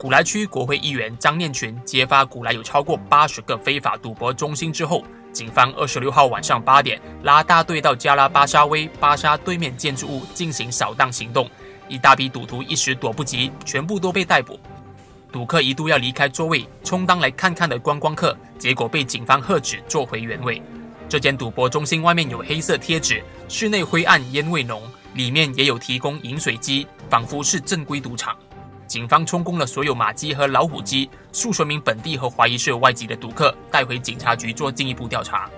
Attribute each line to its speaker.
Speaker 1: 古来区国会议员张念群揭发古来有超过八十个非法赌博中心之后，警方二十六号晚上八点拉大队到加拉巴沙威巴沙对面建筑物进行扫荡行动，一大批赌徒一时躲不及，全部都被逮捕。赌客一度要离开座位，充当来看看的观光客，结果被警方喝止坐回原位。这间赌博中心外面有黑色贴纸，室内灰暗烟味浓，里面也有提供饮水机，仿佛是正规赌场。警方充公了所有马鸡和老虎机，数十名本地和怀疑是有外籍的赌客带回警察局做进一步调查。